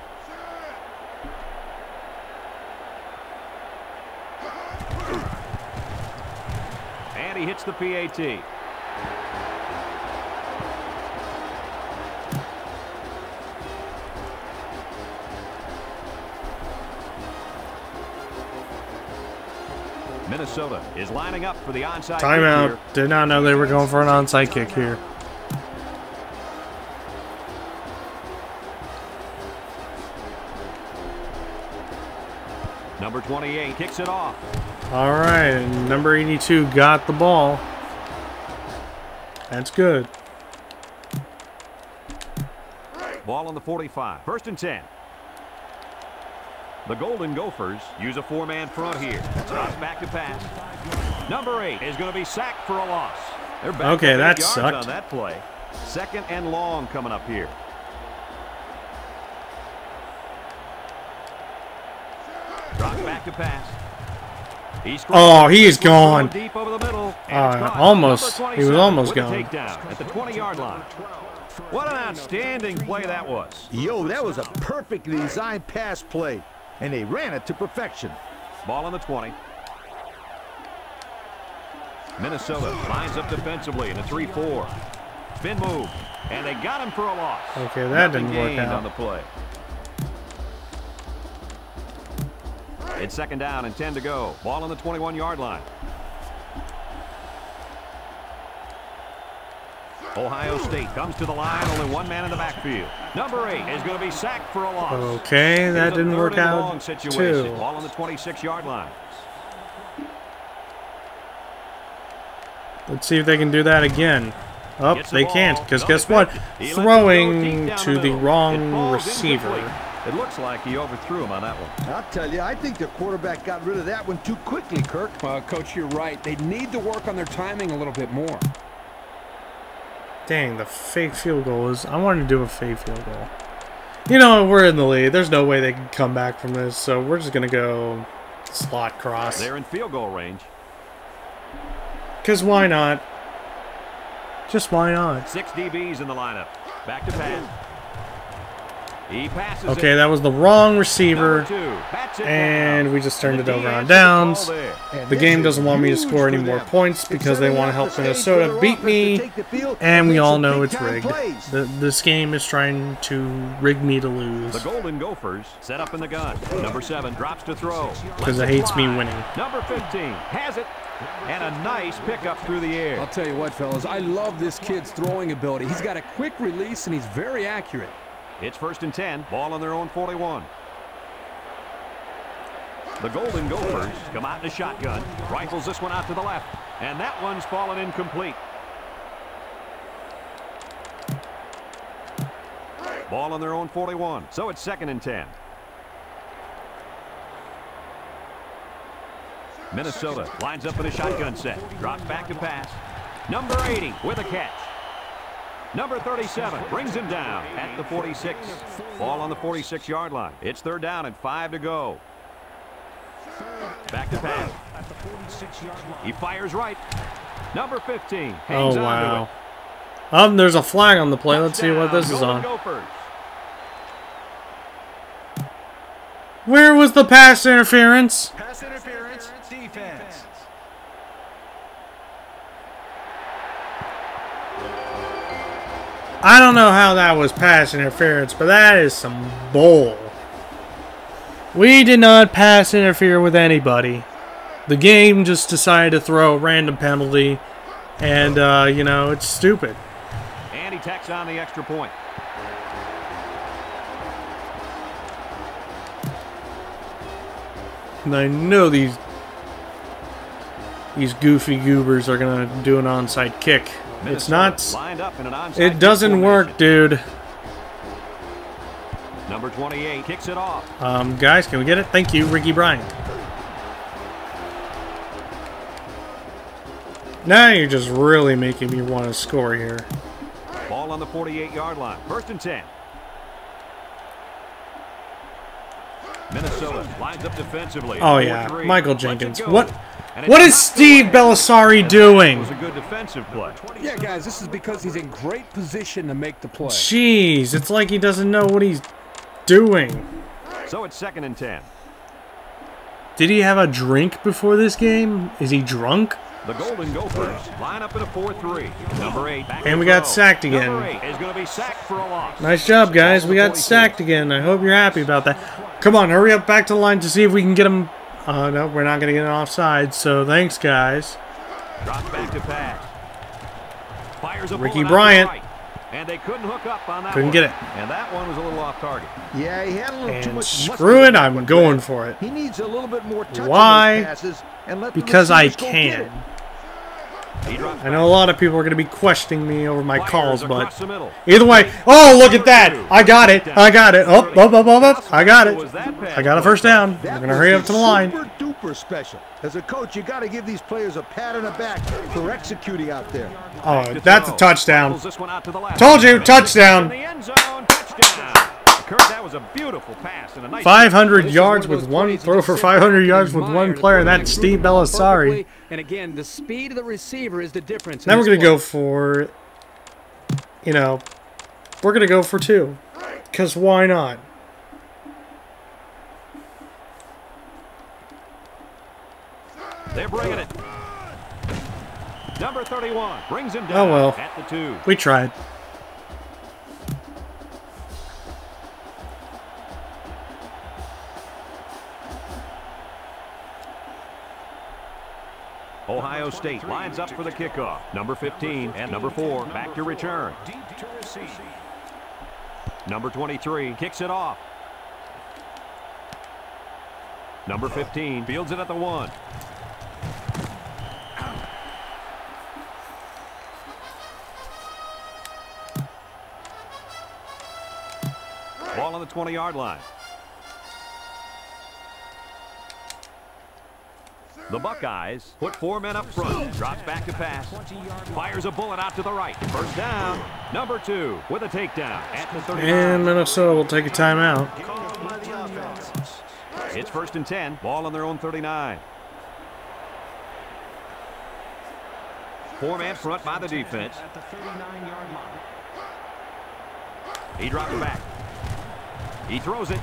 And he hits the PAT. Minnesota is lining up for the onside kick Timeout. Did not know they were going for an onside kick here. Number 28 kicks it off. All right, and number 82 got the ball. That's good. Ball on the 45. First and 10. The Golden Gophers use a four-man front here. Drops back to pass. Number eight is going to be sacked for a loss. They're back Okay, that sucked. on that play. Second and long coming up here. Back to pass. He's Oh, he is This one's thrown gone. Deep over the middle. Uh, almost. He was almost gone. At the 20-yard line. What an outstanding play that was. Yo, that was a perfectly designed pass play, and they ran it to perfection. Ball on the 20. Minnesota lines up defensively in a 3-4. Spin move. And they got him for a loss. Okay, that Nothing didn't work out. on the play. It's second down and 10 to go. Ball on the 21-yard line. Ohio State comes to the line. Only one man in the backfield. Number eight is going to be sacked for a loss. Okay, that didn't work out situation. too. Ball on the 26-yard line. Let's see if they can do that again. Oh, they can't, because guess what? defended. He lets it go deep Throwing to the wrong receiver. Incomplete. It looks like he overthrew him on that one. I'll tell you, I think the quarterback got rid of that one too quickly, Kirk. Uh, Coach, you're right. They need to work on their timing a little bit more. Dang, the fake field goal is. I wanted to do a fake field goal. You know, we're in the lead. There's no way they can come back from this, so we're just going to go slot cross. They're in field goal range. Because why not? Just why not? Six DBs in the lineup. Back to pass. He passes Okay, it. that was the wrong receiver, two. Bats it and we just turned it over on answers the downs. call there. And The game doesn't want me to score any more points because they want to help Minnesota beat me, take the field and we all know it's rigged. The, this game is trying to rig me to lose The Golden Gophers set up in the gun. Number seven drops to throw. because it hates me winning. Number 15 has it. And a nice pickup through the air. I'll tell you what, fellas, I love this kid's throwing ability. He's got a quick release, and he's very accurate. It's first and 10. Ball on their own 41. The Golden Gophers come out in a shotgun. Rifles this one out to the left. And that one's fallen incomplete. Ball on their own 41. So it's second and 10. Minnesota lines up in a shotgun set. Drops back to pass. Number 80 with a catch. Number 37 brings him down at the 46. Ball on the 46-yard line. It's third down and five to go. Back to pass. At the 46-yard line. He fires right. Number 15 Oh, hangs to wow. Um, there's a flag on the play. Let's see what this is on. Where was the pass interference? Pass interference, defense. I don't know how that was pass interference, but that is some bull. We did not pass interfere with anybody. The game just decided to throw a random penalty, and, uh, you know, it's stupid. And he tacks on the extra point. And I know these these goofy goobers are gonna do an onside kick. It's not. lined up in an onside It doesn't work, dude. Number 28 kicks it off. Um, guys, can we get it? Thank you, Ricky Bryant. Now you're just really making me want to score here. Ball on the 48-yard line. First and 10. Minnesota lines up defensively. Oh yeah, Michael Jenkins. What? And What it's is knocked Steve away. Bellisari And that doing? was a good defensive play. Yeah, guys, this is because he's in great position to make the play. Jeez, it's like he doesn't know what he's doing. So it's second and 10. Did he have a drink before this game? Is he drunk? The Golden Gophers line up in a 4-3. Number 8 And we got sacked again. Is going to be sacked for a loss. Nice job, guys. We got sacked again. I hope you're happy about that. Come on, hurry up back to the line to see if we can get him. Uh, no, we're not going to get an offside, so thanks, guys. Drops back to pass. Fires a Ricky bullet out to Bryant. right. And they couldn't hook up on that Couldn't one. get it. And that one was a little off target. Yeah, he had a little too And much screw it, I'm going for it. He needs a little bit more touch Why? passes and let Because I receivers go can. It. He drops I know a lot of people are going to be questioning me over my calls, but either way. Oh, look at that! I got it! I got it! Up, up, up, up, up! I got it! Was that pass I got a first down. That We're going to hurry up to the line. Super duper special. As a coach, you got to give these players a pat on the back for executing out there. Oh, that's a touchdown. Rifles this one out the left. Told you, touchdown. The end zone, touchdown. Kirk, that was a beautiful pass and a nice 500 yards with one throw for 500 yards with one player, and that's Steve Bellisari. And again, the speed of the receiver is the difference. Now we're going to go for, you know, we're going to go for two. Because why not? They're bringing it. Number 31 brings him oh, down Oh, well. at the two. We tried. State lines up for the kickoff. Number 15 and number 4 back to return. Number 23 kicks it off. Number 15 fields it at the one. Ball Ball on the 20-yard line. The Buckeyes put four men up front. Drops back to pass. Fires a bullet out to the right. First down. Number two with a takedown at the 39. And Minnesota will take a timeout. It's first and 10. Ball on their own 39. Four-man front by the defense. 39-yard line. He it back. He throws it.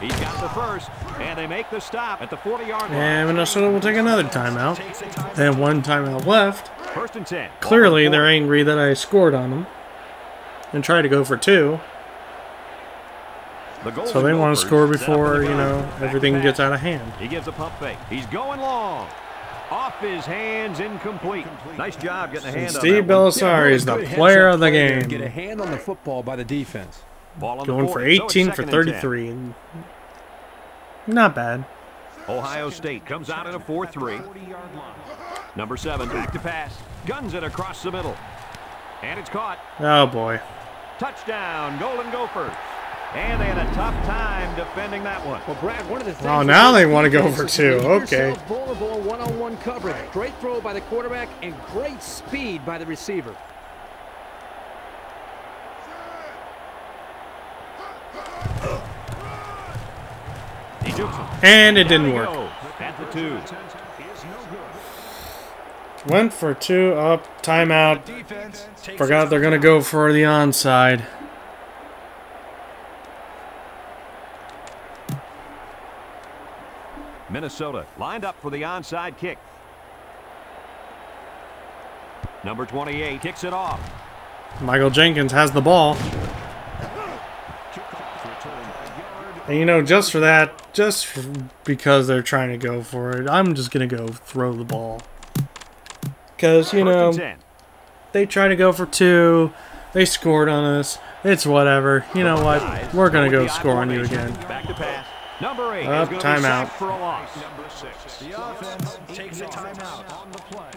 He's got the first, and they make the stop at the 40-yard line. And Minnesota will take another timeout. They have one timeout left. First and 10. Clearly, they're angry that I scored on them. And try to go for two. The So they want to score before, you know, Back everything pass. gets out of hand. He gives a pump fake. He's going long. Off his hands, incomplete. Nice job getting a hand And on Steve. Bellisari is the player of the game. there Get a hand on the football by the defense. Ball on the Going for 40, so 18 for second and 10. 33. Not bad. Ohio State comes out in a 4-3. Number seven, back to pass. Guns it across the middle. And it's caught. Oh boy. Touchdown, Golden Gophers. And they had a tough time defending that one. Well, Brad, one of the things Oh, now they wanna go defense for two. Okay. yourself Vulnerable in one-on-one coverage. Great throw by the quarterback and great speed by the receiver. He jukes him. And it didn't work. goes At the two. Attempt is no good. Went for two up, timeout. Forgot they're going to go for the onside. Minnesota lined up for the onside kick. Number 28 kicks it off. Michael Jenkins has the ball. And you know, just for that, just because they're trying to go for it, I'm just going to go throw the ball. Because, you know, they try to go for two. They scored on us. It's whatever. You know what? We're going to go With the I score on you again. Back to pass. Number eight Up, is going to be timeout. for a loss. Number six. The offense takes a timeout on the play.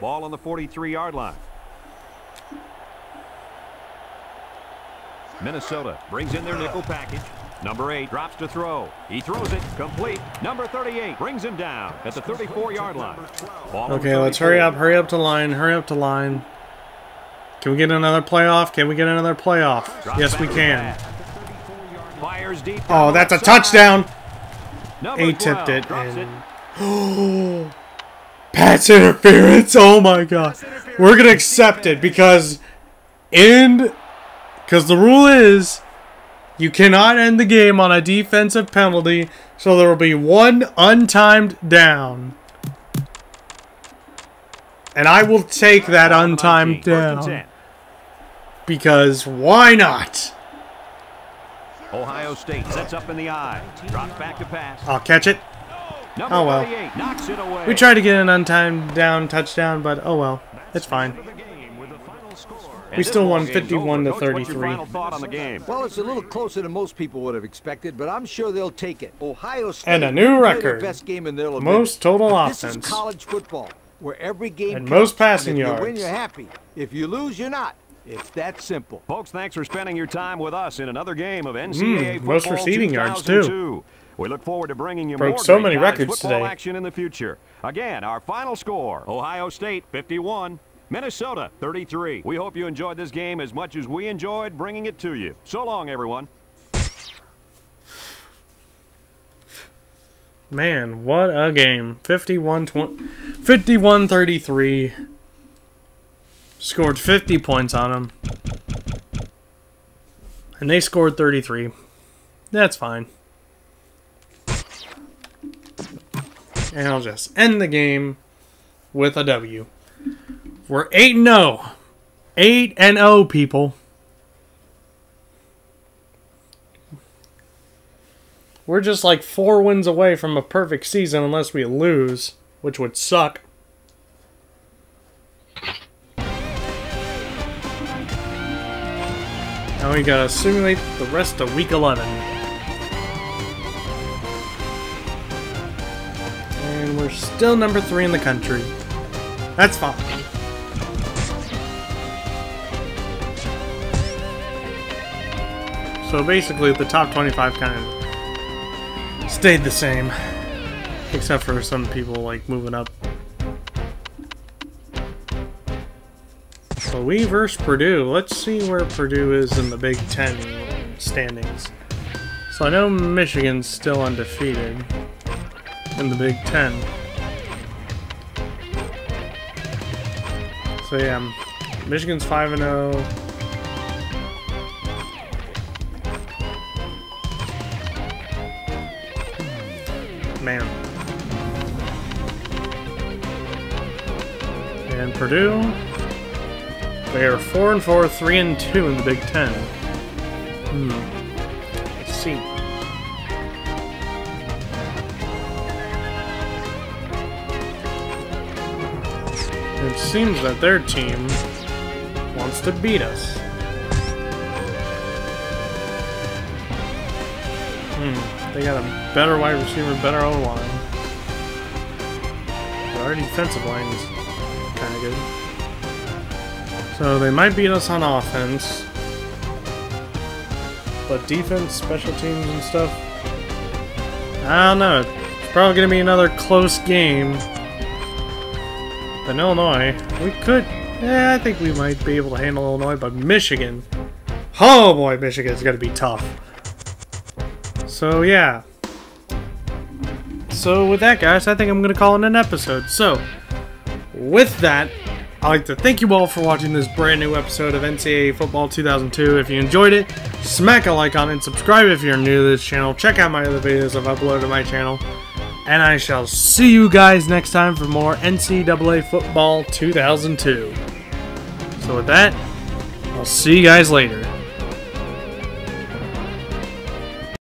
Ball on the 43-yard line. Minnesota brings in their nickel package. Number eight drops to throw. He throws it complete. Number 38 brings him down at the 34-yard line. Ball Okay, let's hurry up. Hurry up to line. Hurry up to line. Can we get another playoff? Can we get another playoff? Drops Yes, we can. Fires deep. Oh, that's a touchdown. Number He tipped 12 it. And... *gasps* Pat's interference. Oh my god. We're going to accept it because in because the rule is you cannot end the game on a defensive penalty, so there will be one untimed down. And I will take that Ball on the untimed 19, first and down because why not? Ohio State sets up in the eye. Drops back to pass. I'll catch it. Oh, well. 38 knocks it away. We tried to get an untimed down touchdown, but oh well. It's fine. The game with the final score. And we still won 51 to over. Coach, what's your 33. final thought on the game? Well, it's a little closer than most people would have expected, but I'm sure they'll take it. Ohio State And a new record. Best game in their Most total But This offense. is college football, where every game And counts. most passing if you win, you're happy. If you lose, you're not. It's that simple. Folks, thanks for spending your time with us in another game of NCAA Mm, most football receiving yards, too. We look forward to bringing you Broke more so many college records football today. action in the future. Again, our final score: Ohio State 51, Minnesota 33. We hope you enjoyed this game as much as we enjoyed bringing it to you. So long, everyone. Man, what a game. 51 51 33. Scored 50 points on them. And they scored 33. That's fine. And I'll just end the game with a W. We're 8 0. 8 and 0, people. We're just like four wins away from a perfect season unless we lose, which would suck. Now we gotta simulate the rest of week 11. And we're still number three in the country. That's fine. So basically, the top 25 kind of stayed the same, except for some people like moving up. So we versus Purdue. Let's see where Purdue is in the Big Ten standings. So I know Michigan's still undefeated in the Big Ten. So yeah, Michigan's 5 and 0. Purdue, they are 4 and 4, 3 and 2 in the Big Ten. Hmm. Let's see. It seems that their team wants to beat us. Hmm. They got a better wide receiver, better O line. Our defensive line is good. So they might beat us on offense. But defense, special teams, and stuff. I don't know. It's probably going to be another close game. But Illinois, we could. Yeah, I think we might be able to handle Illinois, but Michigan. Oh boy, Michigan's going to be tough. So, yeah. So, with that, guys, I think I'm going to call it an episode. So, with that, I'd like to thank you all for watching this brand new episode of NCAA Football 2002. If you enjoyed it, smack a like on it, subscribe if you're new to this channel, check out my other videos I've uploaded to my channel, and I shall see you guys next time for more NCAA Football 2002. So with that, I'll see you guys later.